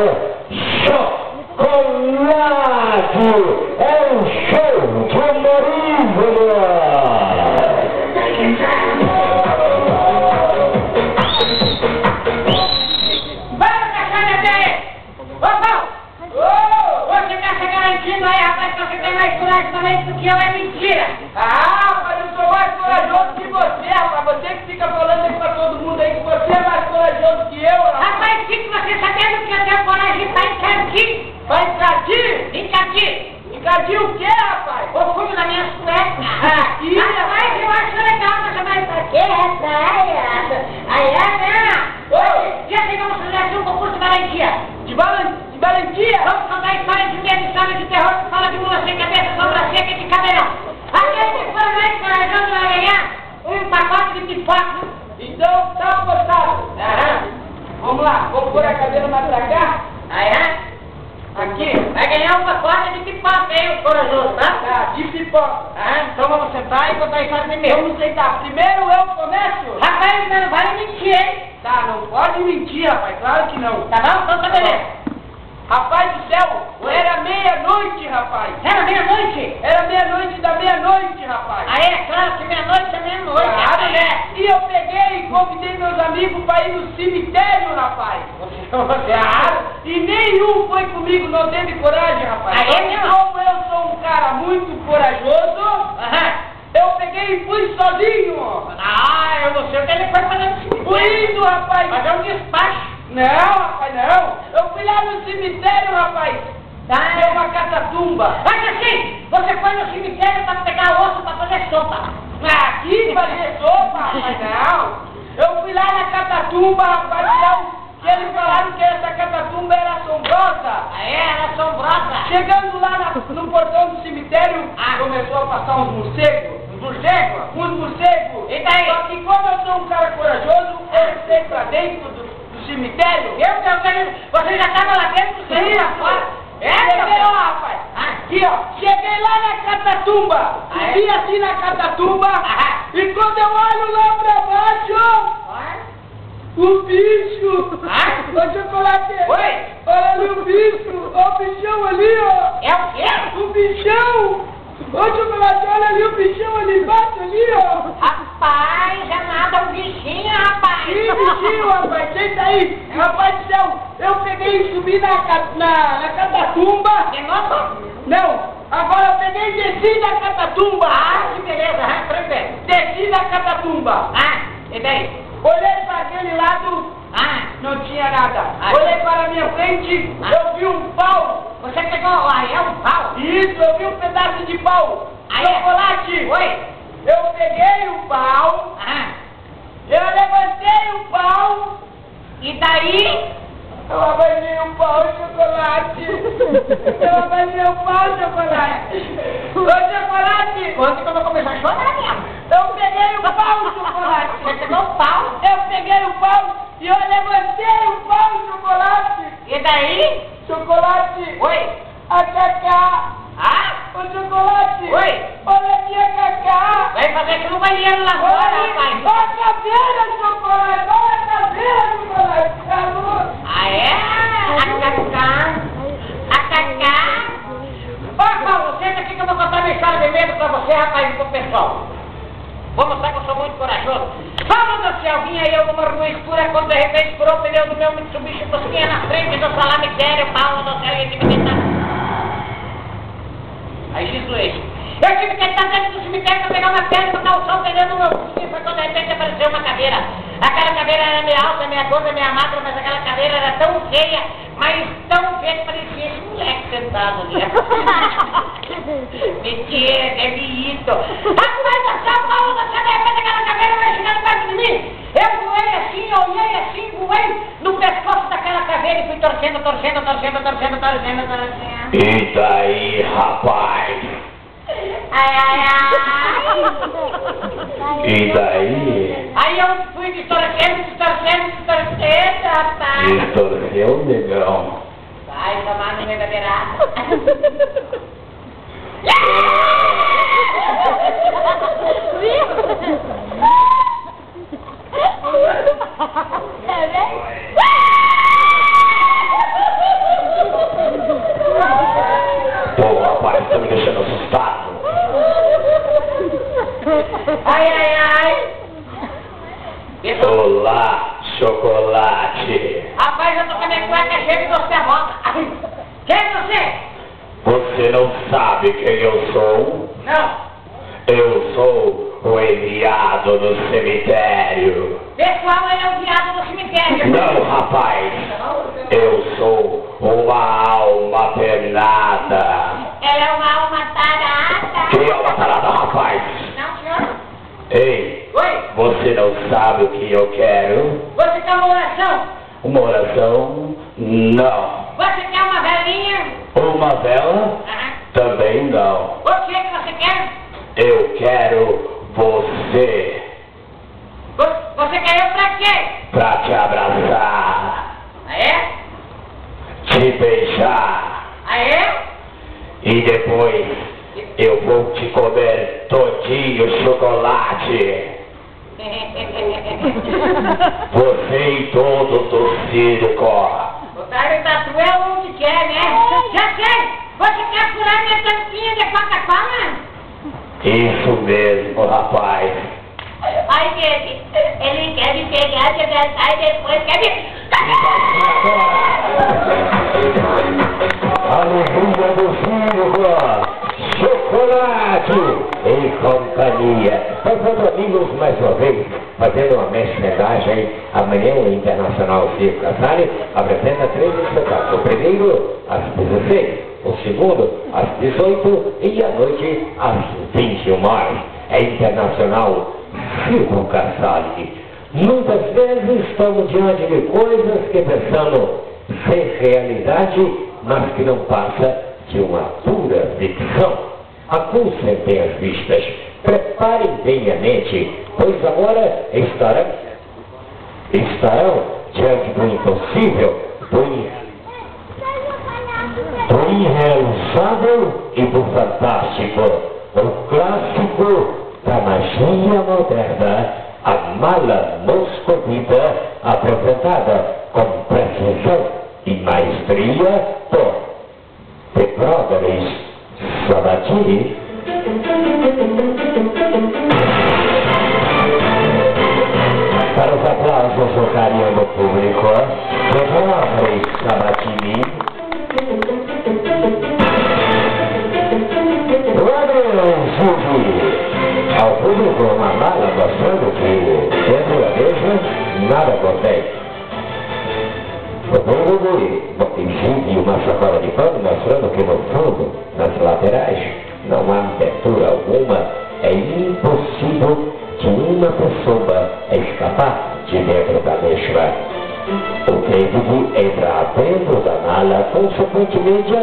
Chocolate! É o show do Marília! Vamos cachar bebê! Ô, Paulo! Ô! Você tá se garantindo aí, rapaz, que você tem mais coragem também do que eu, é mentira! Ah, mas eu sou mais corajoso que você, que fica falando aí pra todo mundo aí que você é mais corajoso que eu, rapaz. Rapaz, fique você sabendo que eu tenho coragem estar encardido! Vai encadir? Encardido! Encadir o quê, rapaz? O fundo da minha cueca! Aqui, Rapaz, eu acho legal você vai pra quê, rapaz? Aí é, né? Ô! Já sei vamos fazer aqui um concurso de garantia! De, valan- de valentia? Vamos contar a história de medo, história de terror, que fala de mula sem cabeça, sombra seca e de cabelão. Aquele que for mais corajoso vai ganhar um pacote de pipoca. Então, tá apostado. Aham. Vamos lá, vou pôr a cadeira mais pra cá. Aí, é? Aqui. Vai ganhar um pacote de pipoca, hein, o corajoso, tá? Tá, de pipoca. Ah, então vamos sentar e contar a história medo. Vamos sentar. Primeiro eu começo? Rapaz, não vale mentir, hein? Tá, não pode mentir, rapaz. Claro que não. Tá bom? Então tá beleza. Rapaz do céu, era meia-noite, rapaz. Era meia-noite? Era meia-noite da meia-noite, rapaz. Aí, é claro que meia-noite é meia-noite. Claro, rapaz. né? E eu peguei e convidei meus amigos para ir no cemitério, rapaz. Claro. E nenhum foi comigo, não teve coragem, rapaz. Ah, é? Como eu sou um cara muito corajoso, Aham. eu peguei e fui sozinho. Ah, eu não sei o que ele foi cemitério. Fui indo, rapaz. Mas é um despacho. Não, rapaz, não. Eu fui lá no cemitério, rapaz. Tá. Deu uma catatumba. Mas assim, você foi no cemitério pra pegar osso pra fazer sopa. Aqui fazer sopa, rapaz, não. Eu fui lá na catatumba, rapaz, não. E eles falaram que essa catatumba era assombrosa. Aí era assombrosa. Chegando lá na- no portão do cemitério, Ah. começou a passar uns morcegos. Os morcegos? Uns morcegos. E daí? Só que como eu sou um cara corajoso, eu entrei pra dentro do, do cemitério. Eu, Deus, você já estava lá dentro, você Sim, ia fora. É, Cheguei, ó, rapaz. Ah. Aqui, ó. Cheguei lá na catatumba. Ah, é? Subi assim na catatumba. Ah. E quando eu olho lá pra baixo, o bicho. Ah? Ô, chocolate. Oi? Olha ali o bicho. Ó, o bichão ali, ó. É o quê? O bichão. Ô, chocolate, olha ali o bichão ali embaixo, ali, ó. Rapaz, é nada, um bichinho, rapaz. Que bichinho, rapaz. Deita aí. Rapaz do céu, eu peguei e subi na, na, na catatumba. De novo? Não, agora eu peguei e desci da catatumba. Ah, que beleza, ah, tranquilo. Desci da catatumba. Ah, e daí? Olhei para aquele lado, Ah, não tinha nada. Ah. Olhei para a minha frente, Ah. eu vi um pau. você pegou, ah, é um pau. Isso, eu vi um pedaço de pau. Ah, é? Chocolate. Oi? Eu peguei o pau, Ah, eu levantei o pau, e daí? eu abanei o pau, chocolate. Eu abanei o pau, chocolate. Ô, chocolate, Quando que eu vou começar a chorar mesmo? eu peguei o pau, Você chocolate. pegou o pau. Eu peguei o pau e eu levantei o pau, chocolate. E daí? Chocolate, Oi? a Cacá. Ah? Ô, chocolate. Oi? Olha aqui a Cacá. Vai fazer aqui no banheiro lá fora, rapaz. olha a caveira, chocolate. Olha a caveira, chocolate. Alô? Ah, é? A Cacá. A Cacá. Ô, Paulo, senta aqui que eu vou contar minha história de medo pra você, rapaz, e pro pessoal. Vou mostrar que eu sou muito corajoso. Do céu, vinha eu numa rua escura quando de repente furou o pneu do meu Mitsubishi Fusquinha na frente do salame sério, Paulo do céu, e eu tive que estar... Aí Jesus, eu tive que estar dentro do cemitério pegar uma pedra, botar o sol pegando no meu Fusquinha, foi quando de repente apareceu uma caveira. Aquela caveira era meio alta, meia gorda, meia magra, mas aquela caveira era tão feia, mas tão feia que parecia esse moleque sentado ali. Mentira, é mito. Rapaz, essa Paulo, você de repente aquela caveira vai chegando perto de mim. Eu voei assim, olhei assim, voei no pescoço daquela caveira e fui torcendo, torcendo, torcendo, torcendo, torcendo, torcendo. E daí, rapaz? Ai, ai, ai. E daí? Aí eu fui distorcendo, distorcendo, distorcendo, rapaz. Distorceu, negão. Vai tomar no meio da beirada. É, né? Pô, rapaz, tá me deixando assustado. Ai, ai, ai. Olá, chocolate. Rapaz, eu tô com a minha cueca cheia de você, volta. Quem é você? Você não sabe quem eu sou? Não. Eu sou o enviado do cemitério. Pessoal, ele é o viado do cemitério. Não, rapaz. Eu sou uma alma penada. Ela é uma alma tarada. Que alma tarada, rapaz? Não, senhor? Ei, Oi? você não sabe o que eu quero? Você quer uma oração? Uma oração? Não. Você quer uma velhinha? Uma vela? Aham. Também não. O que que você quer? Eu quero você Vo- Você quer eu pra quê? pra te abraçar, Ah, é? te beijar Ah, é? e depois eu vou te comer todinho chocolate. Você e todo do circo. Otário tatu é onde quer, né? Já sei! Você quer furar minha tampinha de Coca-Cola? Isso mesmo, rapaz. Ai, gente, ele quer me pegar, te abraçar e depois quer Alegria do circo. Chocolate em companhia. Passando amigos mais uma vez, fazendo uma homenagem amanhã o Internacional Circo Casale apresenta três espetáculos. O primeiro às 16, o segundo às 18 e à noite às 21 horas. É Internacional Circo Casale. Muitas vezes estamos diante de coisas que pensamos ser realidade, mas que não passa de uma pura ficção. Acusem bem as vistas, preparem bem a mente, pois agora estarão, estarão diante do impossível, do, do irrealizável e do fantástico, o clássico da magia moderna, a mala moscovita, apresentada com precisão e maestria por The Brothers Sabatini. Para os aplausos do carinho do público, The Brothers Sabatini. Público uma mala mostrando que dentro da mesa nada contém. O público exibe uma sacola de pano mostrando que no fundo, nas laterais, não há abertura alguma. É impossível que uma pessoa escapar de dentro da mesma. O David entra dentro da mala, consequentemente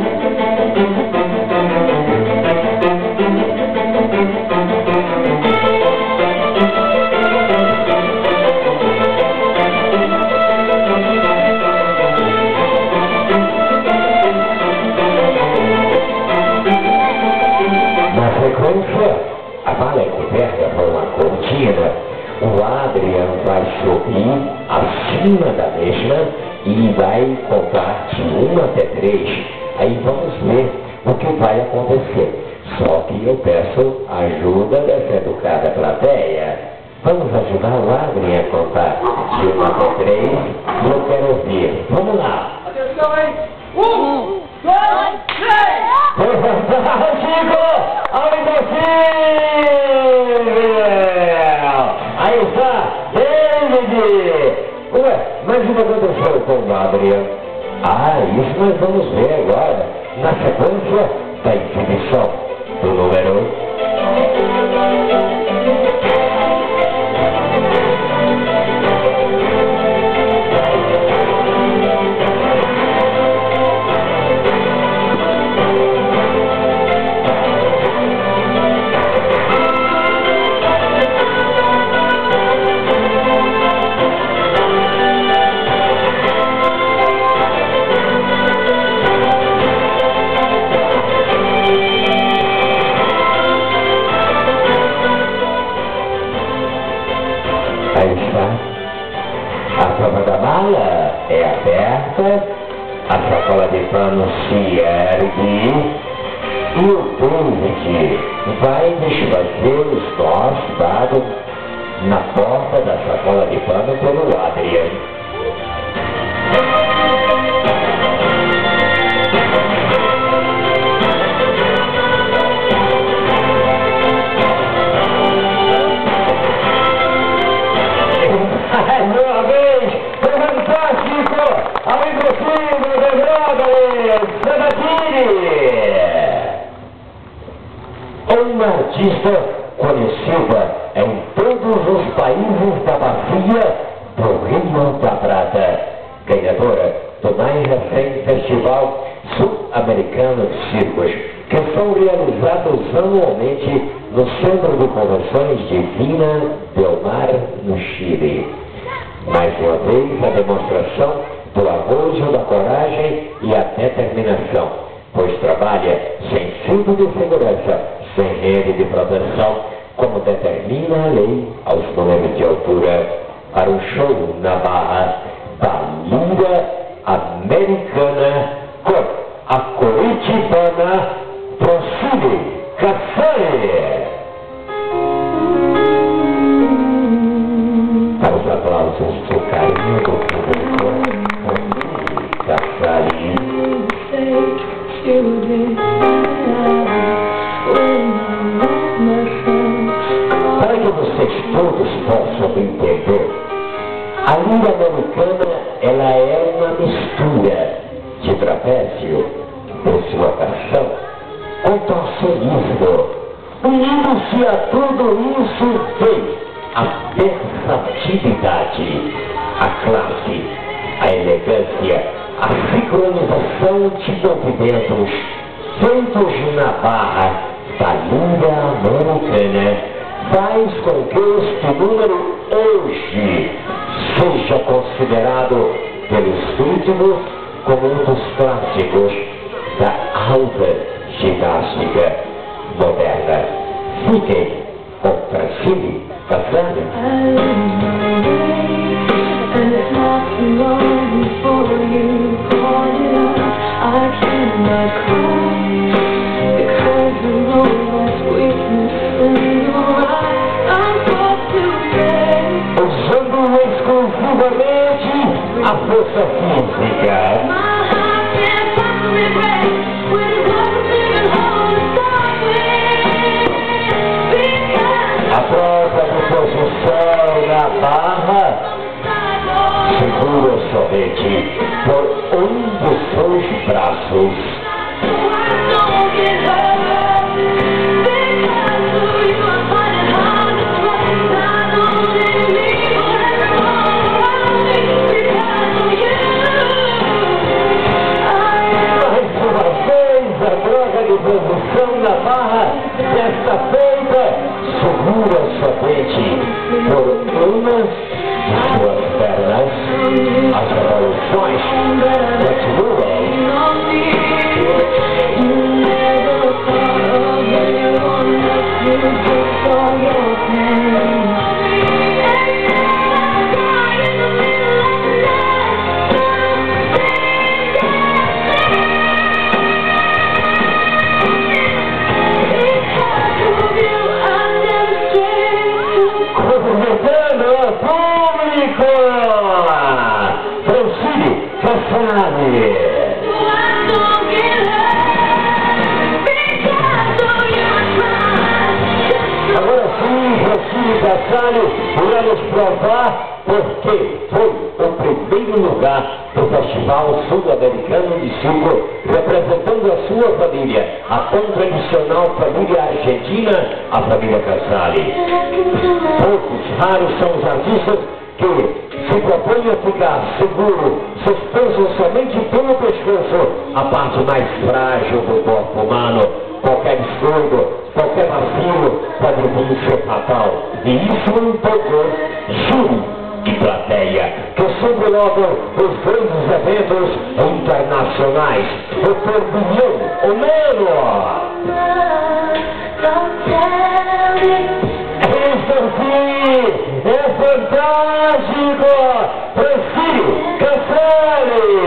Thank you. De 1 até 3 e eu quero ouvir. Vamos lá. Atenção, hein? Um, dois, três! Chico! Ao impossível! Aí está, David! mas o que aconteceu com o Adriano? Ah, isso nós vamos ver agora, na sequência da exibição é aberta, a sacola de pano se ergue e o David vai desfazer os nós dados na porta da sacola de pano pelo Adrian. Impossível de. Uma artista conhecida em todos os países da bacia do Rio da Prata, ganhadora do mais recente Festival Sul-Americano de Circos, que são realizados anualmente no Centro de Convenções de Vina del Mar, no Chile. Mais uma vez, a demonstração do arrojo, da coragem e a determinação, pois trabalha sem cinto de segurança, sem rede de proteção, como determina a lei aos números de altura, para o show na barra da Liga Americana com a Coritibana Procine Caçanhe. Para os aplausos número hoje seja considerado pelos críticos como um dos clássicos da alta ginástica moderna. Fiquem com Francine Cassani. A força física. a prova de posição na barra segura somente por um dos seus braços. Primeiro lugar do Festival Sul-Americano de Circo, representando a sua família, a tão tradicional família argentina, a família Casale. Poucos, raros são os artistas que se propõem a ficar seguro, suspenso somente pelo pescoço, a parte mais frágil do corpo humano. Qualquer descuido, qualquer vacilo pode vir ser fatal. E isso empolgou júri e plateia, que sempre logo os grandes eventos internacionais. O turbilhão, o Melo! Isso sim é fantástico! Francisco Cassari!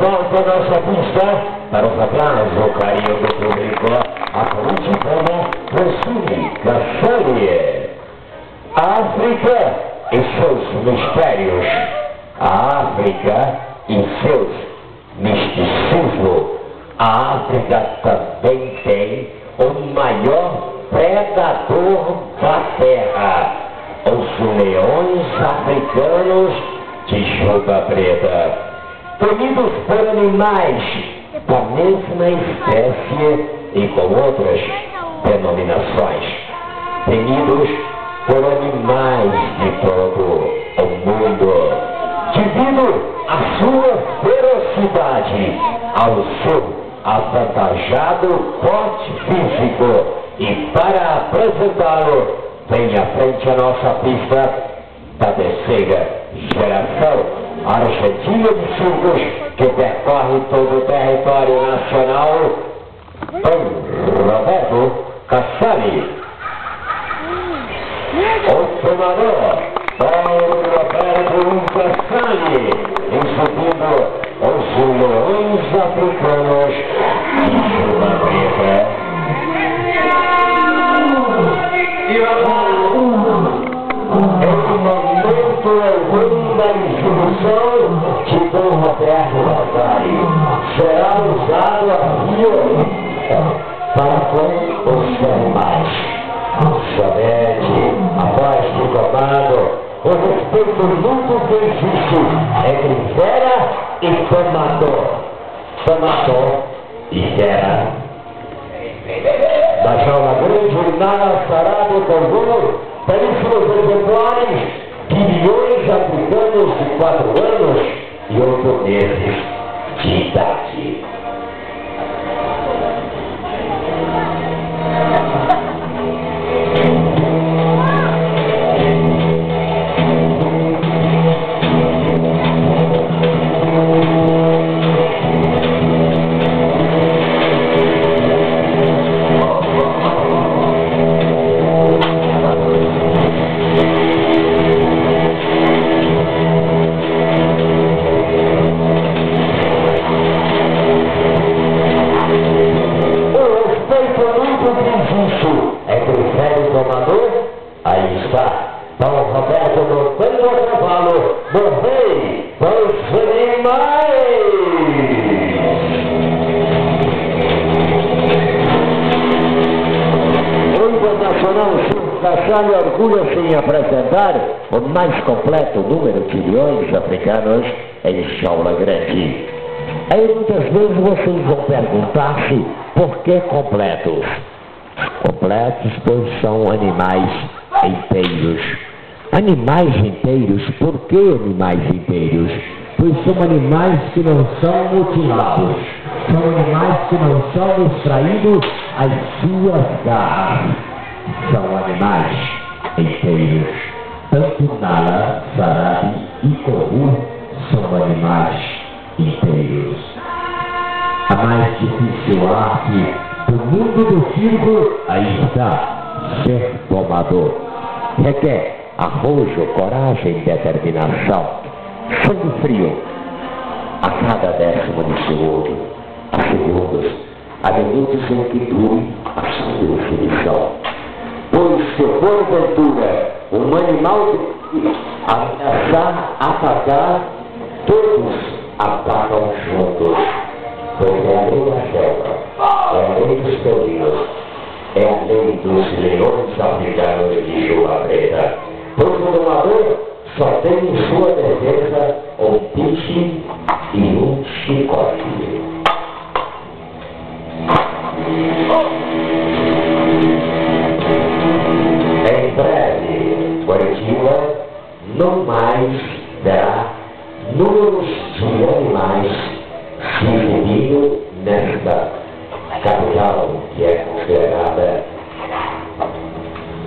De volta à nossa pista para os aplausos, o carinho do público, a politicana Francine Cassari. A África e seus mistérios. A África e seus misticismo. A África também tem o maior predador da terra. Os leões africanos de juba preta temidos por animais da mesma espécie e com outras denominações, temidos por animais de todo o mundo, devido à sua ferocidade, ao seu avantajado porte físico e para apresentá-lo, vem à frente a nossa pista da terceira geração argentina de circos que percorre todo o território nacional, Dom Roberto Cassani. O senador Dom Roberto Cassani, segundo os leões africanos de Juba Preta. Esse momento é o exibição de Dom Roberto Cassani. Será usado a violência para com os animais. Somente após o comando, o respeito mútuo que existe entre fera e tomador. Tomador e fera. Da jaula grande, nada com voo, belíssimos exemplares, africanos de quatro anos e oito meses de idade. Mais completo número de leões africanos em jaula grande. Aí muitas vezes vocês vão perguntar-se por que completos? Completos pois são animais inteiros. Animais inteiros, por que animais inteiros? Pois são animais que não são mutilados. São animais que não são extraídos as suas garras. São animais inteiros. Tanto Nala, Sarabi e Koru são animais inteiros. A mais difícil arte do mundo do circo, aí está, ser domador. Requer arrojo, coragem determinação. Sangue frio a cada décimo de segundo, a segundos, a minutos em que dure a sua definição. Pois se porventura um animal ameaçar atacar, todos atacam juntos. pois é a lei da selva, é a lei dos taurinos, é a lei dos leões africanos de chuva preta. Pois o domador só tem em sua defesa um piche e um chicote. Não mais terá números de animais se exibindo nesta capital, que é considerada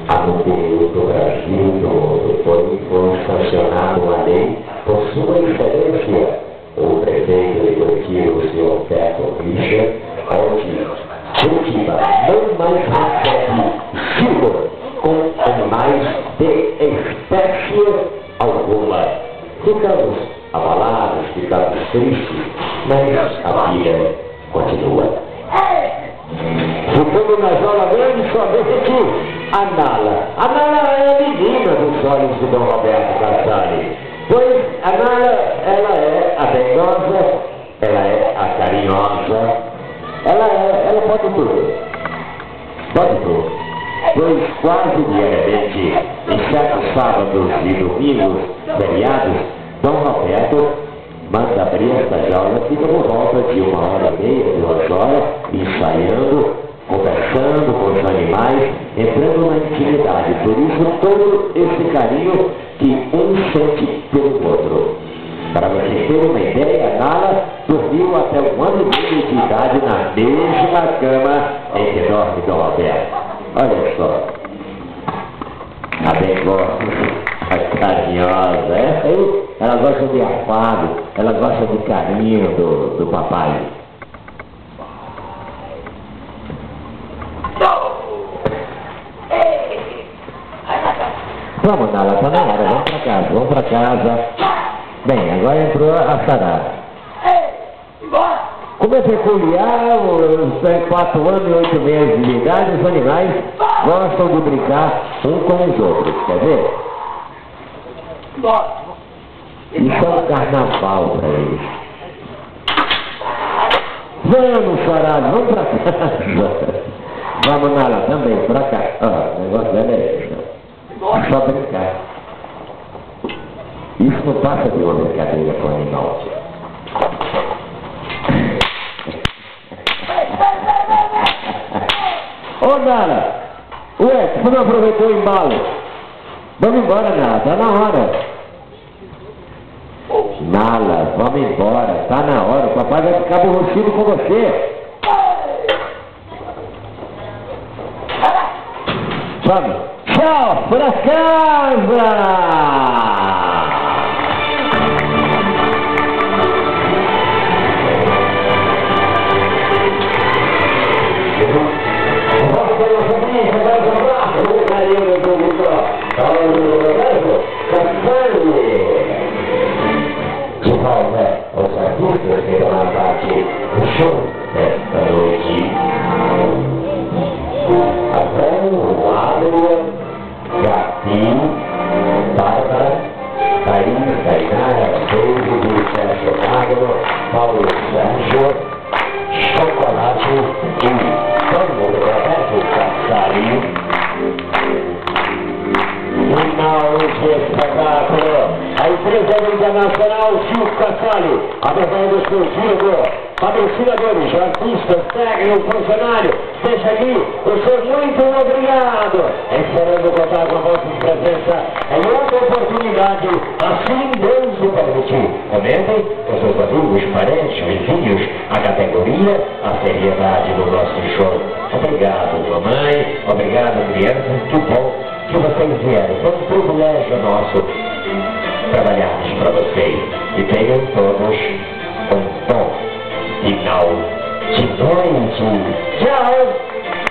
a modelo do Brasil todo, foi, sancionada uma lei por sua excelência, o prefeito de Curitiba, o senhor Beto Richa, uma hora e meia, duas horas, ensaiando, conversando com os animais, entrando na intimidade. Por isso, todo esse carinho que um sente pelo outro. Para vocês terem uma ideia, Nala dormiu até um ano e meio de idade na mesma cama em que dorme Dom Roberto. Olha só. A bem gosta, a carinhosa. Aí, ela gosta de afago, ela gosta de carinho do, do papai. Vamos, Nala, tá na hora, vamos pra casa, vamos pra casa. Bem, agora entrou a Sarada. Como é peculiar, os quatro anos e oito meses de idade, os animais gostam de brincar um com os outros, quer ver? Isso é um carnaval para eles. Vamos, Sarada, vamos pra casa. Vamos, Nala, também, pra cá. Ó, o negócio dela é esse. É só brincar. Isso não passa de uma brincadeira com animal. Ô Nara, ué, você não aproveitou o embalo? Vamos embora, Nara, tá na hora. Nala, vamos embora, tá na hora, o papai vai ficar aborrecido com você. Vamos, tchau, pra casa! De show desta noite. Adão, Adria, Gatim, Bárbara, Thaís, Tainara, David, Sérgio Magno, Paulo Sérgio, Chocolate e Tomo Roberto Cassari. Final de espetáculo. Empresa internacional Gil Cassali, a vergonha do seu Gildo, patrocinadores, artistas, técnicos, funcionários, deixa aqui o seu muito obrigado. Esperando contar com a vossa presença em outra oportunidade, assim Deus o permitir. Comentem com seus amigos, parentes, vizinhos, a categoria, a seriedade do nosso show. Obrigado, mamãe. Obrigado, crianças. Que bom que vocês vieram. Foi um privilégio nosso trabalharmos para vocês. E tenham todos um bom final de noite. Tchau!